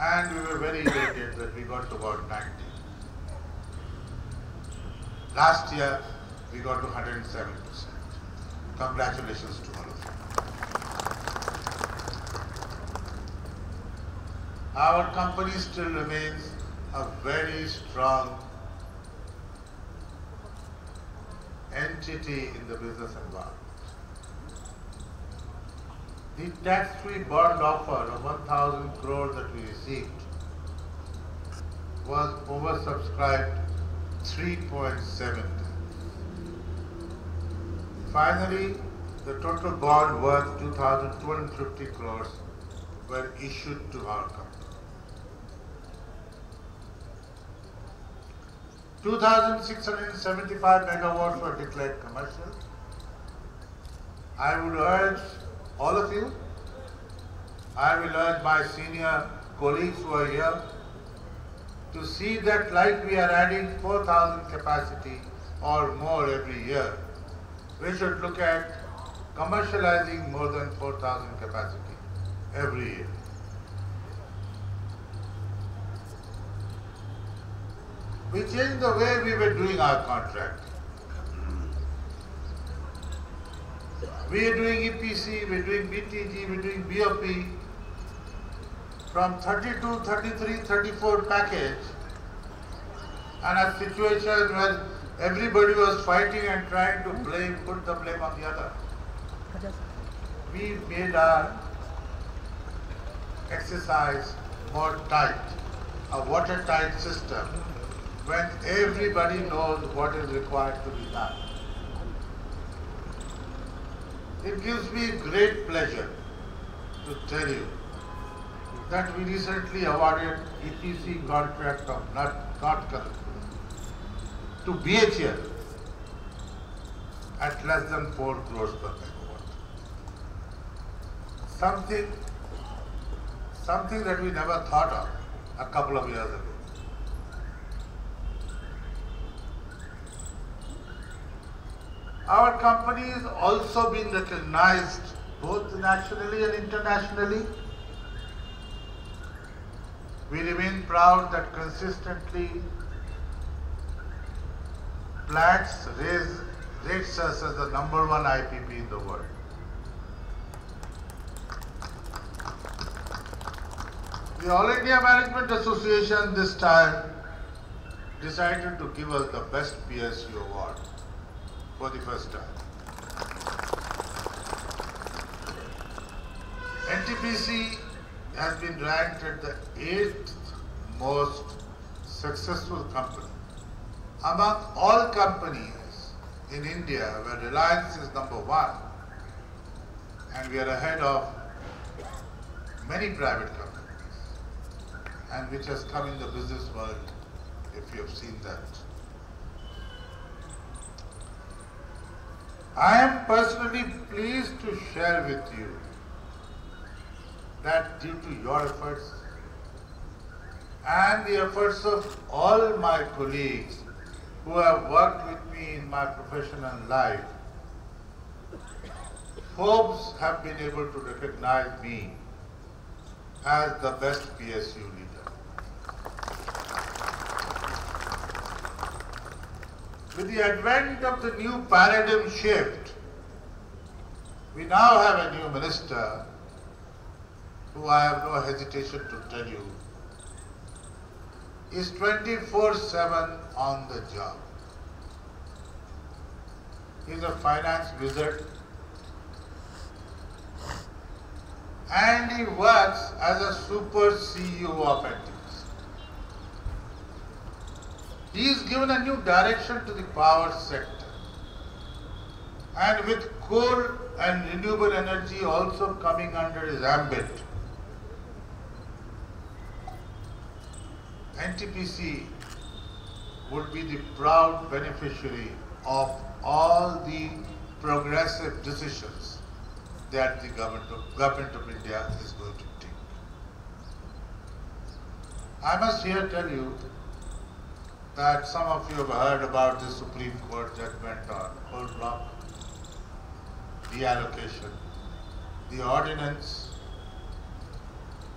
and we were very elated that we got to about 90. Last year, we got to 107%. Congratulations to all of you. Our company still remains a very strong entity in the business environment. The tax-free bond offer of 1,000 crore that we received was oversubscribed 3.7 Finally, the total bond worth 2,250 crores were issued to our company. 2,675 megawatts were declared commercial. I would urge all of you, I will urge my senior colleagues who are here to see that like we are adding 4,000 capacity or more every year, we should look at commercializing more than 4,000 capacity every year. We changed the way we were doing our contract. We are doing EPC, we're doing BTG, we're doing BOP. From 32, 33, 34 package, and a situation where everybody was fighting and trying to blame, put the blame on the other. We made our exercise more tight, a watertight system when everybody knows what is required to be done. It gives me great pleasure to tell you that we recently awarded EPC contract of Notcal to BHEL at less than 4 crores per megawatt. Something, something that we never thought of a couple of years ago. Our company is also being recognized both nationally and internationally. We remain proud that consistently Platts rates us as the number one IPP in the world. The All India Management Association this time decided to give us the best PSU award for the first time. NTPC has been ranked at the eighth most successful company among all companies in India where Reliance is number one and we are ahead of many private companies and which has come in the business world if you have seen that. I am personally pleased to share with you that due to your efforts and the efforts of all my colleagues who have worked with me in my professional life, Forbes have been able to recognize me as the best PSU leader. With the advent of the new paradigm shift, we now have a new minister who I have no hesitation to tell you is 24-7 on the job. He's a finance wizard and he works as a super CEO of NTPC. He is given a new direction to the power sector. And with coal and renewable energy also coming under his ambit, NTPC would be the proud beneficiary of all the progressive decisions that the government of, government of India is going to take. I must here tell you that some of you have heard about the Supreme Court judgment on coal block, the allocation, the ordinance,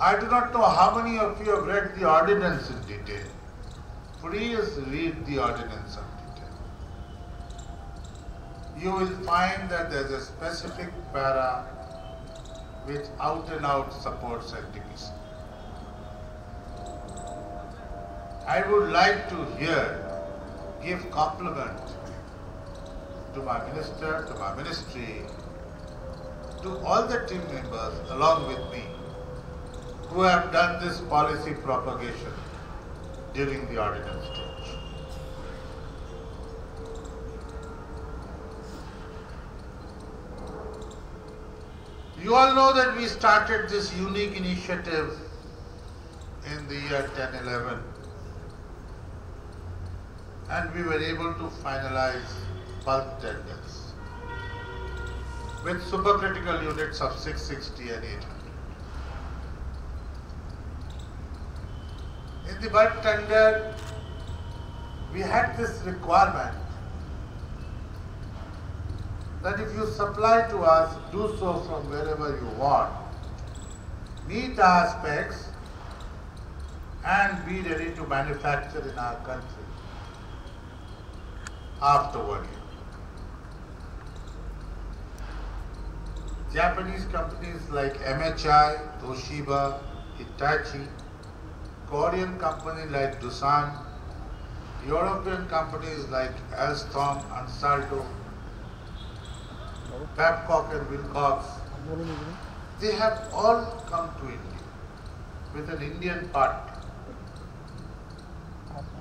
I do not know how many of you have read the ordinance in detail. Please read the ordinance in detail. You will find that there is a specific para which out and out supports NTPC. I would like to hear, give compliment to my minister, to my ministry, to all the team members along with me who have done this policy propagation during the ordinance stage. You all know that we started this unique initiative in the year 1011 and we were able to finalize bulk tenders with supercritical units of 660 and 800. In the bulk tender, we had this requirement that if you supply to us, do so from wherever you want, meet our specs and be ready to manufacture in our country after one year. Japanese companies like MHI, Toshiba, Hitachi, Korean companies like Doosan, European companies like Alstom, Ansaldo, Babcock and Wilcox, they have all come to India with an Indian partner.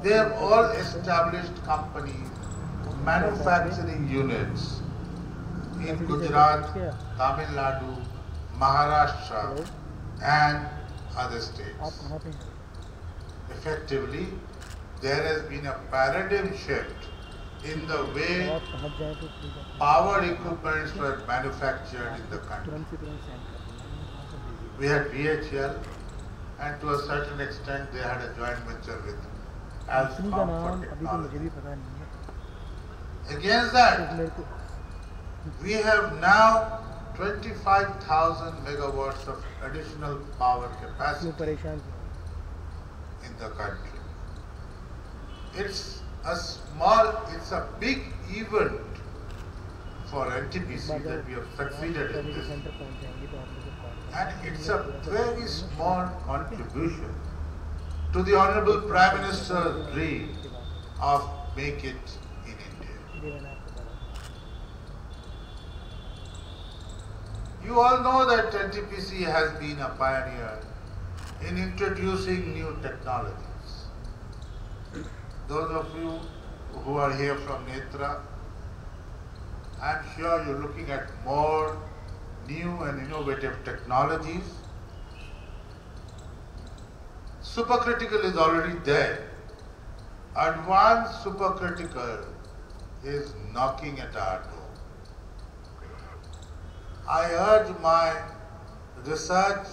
They have all established companies, manufacturing units in Gujarat, Tamil Nadu, Maharashtra and other states. Effectively, there has been a paradigm shift in the way power equipments were manufactured in the country. We had BHEL and to a certain extent they had a joint venture with Alstom for technology. Against that, we have now 25,000 megawatts of additional power capacity in the country. It's a small, it's a big event for NTPC that we have succeeded in this. And it's a very small contribution to the Honorable Prime Minister's dream of Make It you all know that NTPC has been a pioneer in introducing new technologies. Those of you who are here from Netra, I'm sure you're looking at more new and innovative technologies. Supercritical is already there. Advanced supercritical is knocking at our door. I urge my research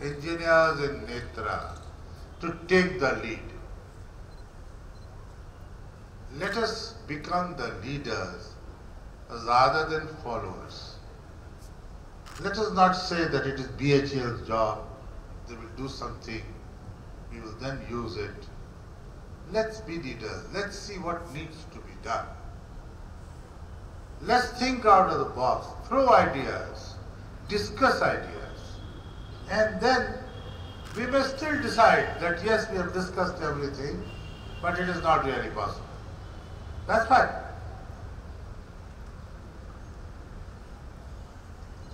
engineers in Netra to take the lead. Let us become the leaders rather than followers. Let us not say that it is BHEL's job, they will do something, we will then use it. Let's be leaders, let's see what needs to be done. Let's think out of the box, throw ideas, discuss ideas, and then we may still decide that yes, we have discussed everything, but it is not really possible. That's fine.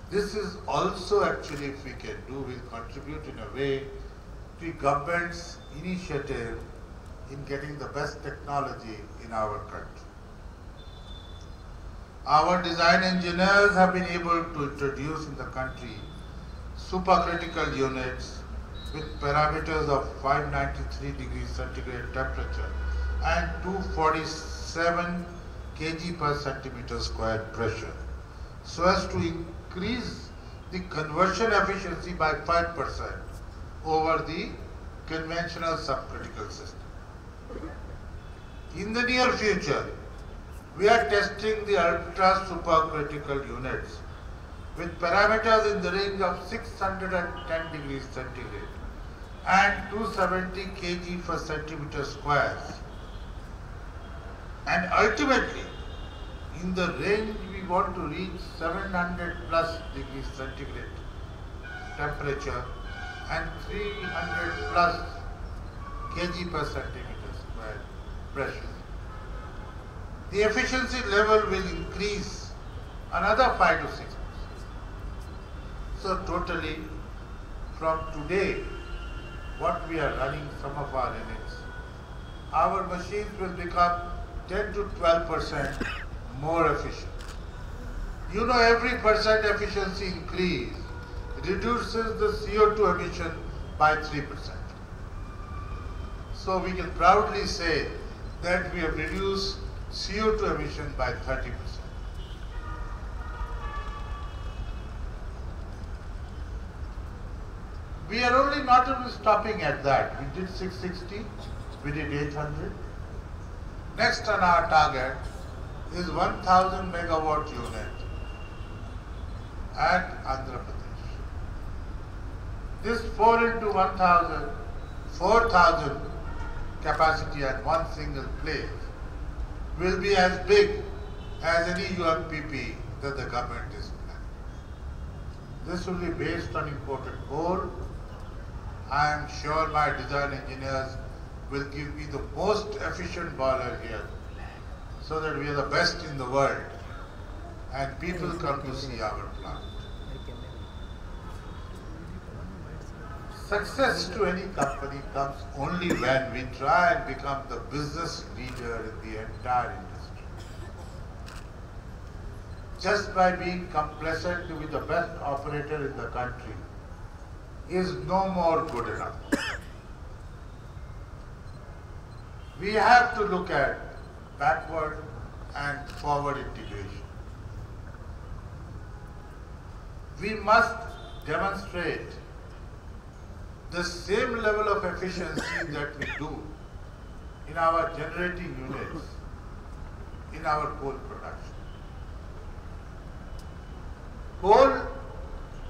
This is also actually, if we can do, will contribute in a way to government's initiative in getting the best technology in our country. Our design engineers have been able to introduce in the country supercritical units with parameters of 593 degrees centigrade temperature and 247 kg per centimeter square pressure so as to increase the conversion efficiency by 5% over the conventional subcritical system. In the near future, we are testing the ultra supercritical units with parameters in the range of 610 degrees centigrade and 270 kg per centimeter squares. And ultimately, in the range we want to reach 700 plus degrees centigrade temperature and 300 plus kg per centimeter pressure. The efficiency level will increase another 5 to 6 percent. So totally from today what we are running some of our units, our machines will become 10 to 12 percent more efficient. You know every percent efficiency increase reduces the CO2 emission by 3 percent. So we can proudly say that we have reduced CO2 emission by 30 percent. We are only not only stopping at that. We did 660, we did 800. Next on our target is 1000 megawatt unit at Andhra Pradesh. This 4 into 1000, 4000 capacity at one single place will be as big as any UMPP that the government is planning. This will be based on imported coal. I am sure my design engineers will give me the most efficient boiler here so that we are the best in the world and people come to see our plant. Success to any company comes only when we try and become the business leader in the entire industry. Just by being complacent to be the best operator in the country is no more good enough. We have to look at backward and forward integration. We must demonstrate the same level of efficiency that we do in our generating units in our coal production. Coal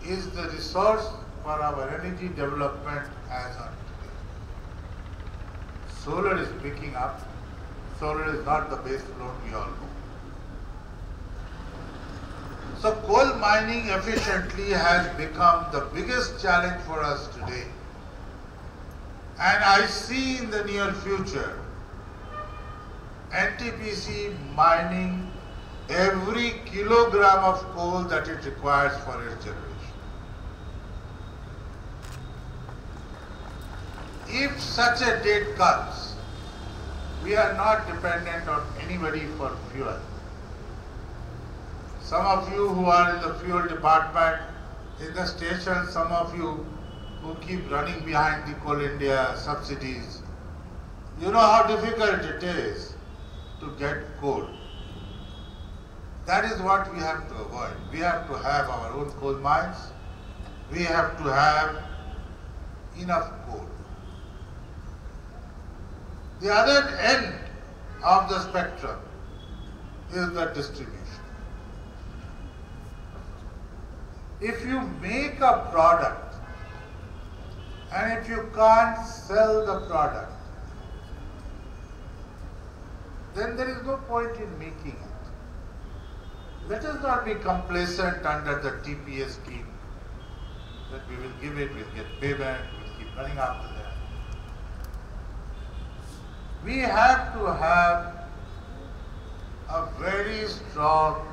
is the resource for our energy development as on today. Solar is picking up. Solar is not the base load we all know. So coal mining efficiently has become the biggest challenge for us today. And I see in the near future NTPC mining every kilogram of coal that it requires for its generation. If such a date comes, we are not dependent on anybody for fuel. Some of you who are in the fuel department, in the station, some of you who keep running behind the Coal India subsidies, you know how difficult it is to get coal. That is what we have to avoid. We have to have our own coal mines. We have to have enough coal. The other end of the spectrum is the distribution. If you make a product and if you can't sell the product, then there is no point in making it. Let us not be complacent under the TPS scheme that we will give it, we'll get payment, we'll keep running after that. We have to have a very strong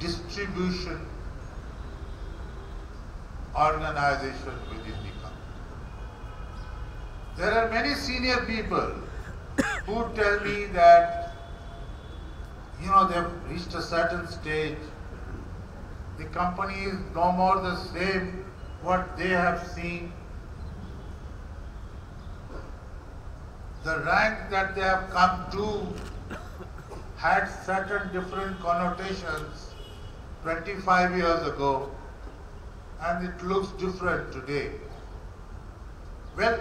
distribution organization within the. There are many senior people who tell me that, you know, they've reached a certain stage, the company is no more the same what they have seen. The rank that they have come to had certain different connotations 25 years ago and it looks different today. Well,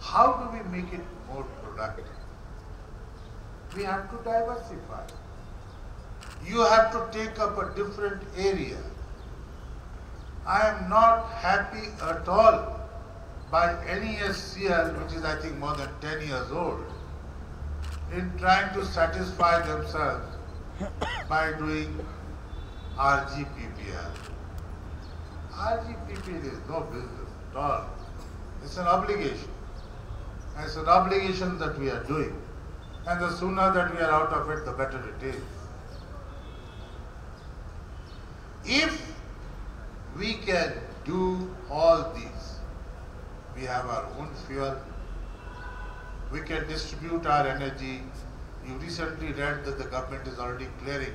how do we make it more productive? We have to diversify. you have to take up a different area. I am not happy at all by NESCL, which is I think more than 10 years old, in trying to satisfy themselves by doing RGPPL. RGPPL is no business at all. It's an obligation. It's an obligation that we are doing. And the sooner that we are out of it, the better it is. If we can do all these, we have our own fuel, we can distribute our energy. You recently read that the government is already clearing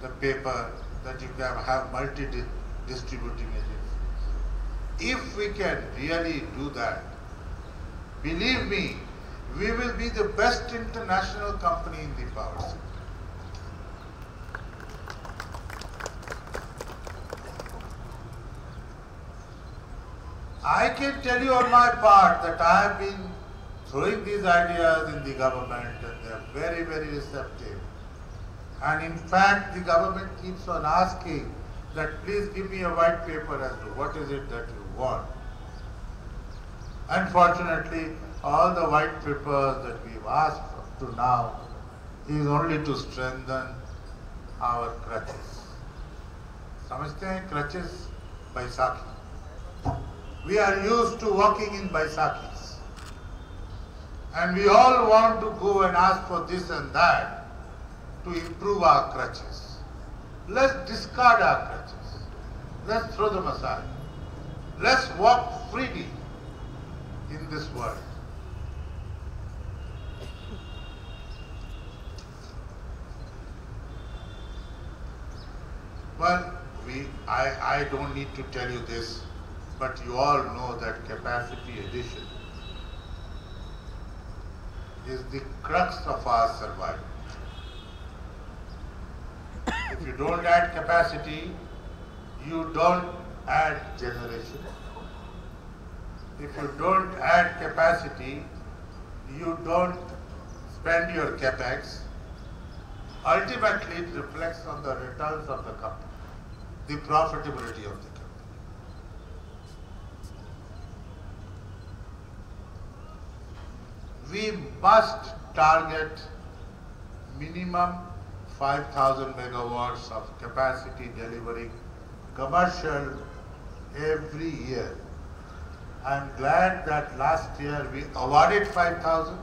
the paper that you can have multi-distributing agencies. If we can really do that, believe me, we will be the best international company in the power sector. I can tell you on my part that I have been throwing these ideas in the government and they are very, very receptive. And in fact, the government keeps on asking that please give me a white paper as to what is it that you want. Unfortunately, all the white papers that we've asked up to now is only to strengthen our crutches. समझते हैं crutches Baisakhi we are used to walking in Baisakis. And we all want to go and ask for this and that to improve our crutches. Let's discard our crutches. Let's throw them aside. Let's walk freely in this world. Well, we, I, I don't need to tell you this, but you all know that capacity addition is the crux of our survival. If you don't add capacity, you don't add generation. If you don't add capacity, you don't spend your capex. Ultimately, it reflects on the returns of the company, the profitability of the company. We must target minimum 5000 megawatts of capacity delivering commercial every year. I am glad that last year we awarded 5000.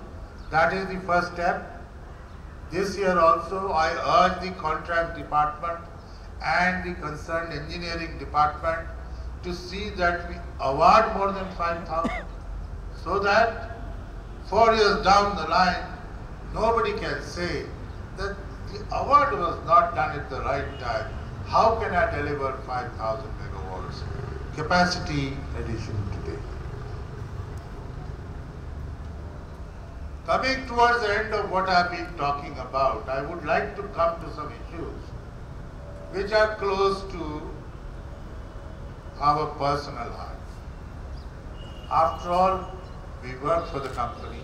That is the first step. This year also I urge the contract department and the concerned engineering department to see that we award more than 5000 so that four years down the line nobody can say that the award was not done at the right time. How can I deliver 5000 megawatts capacity addition today? Coming towards the end of what I've been talking about, I would like to come to some issues which are close to our personal heart. After all, we work for the company.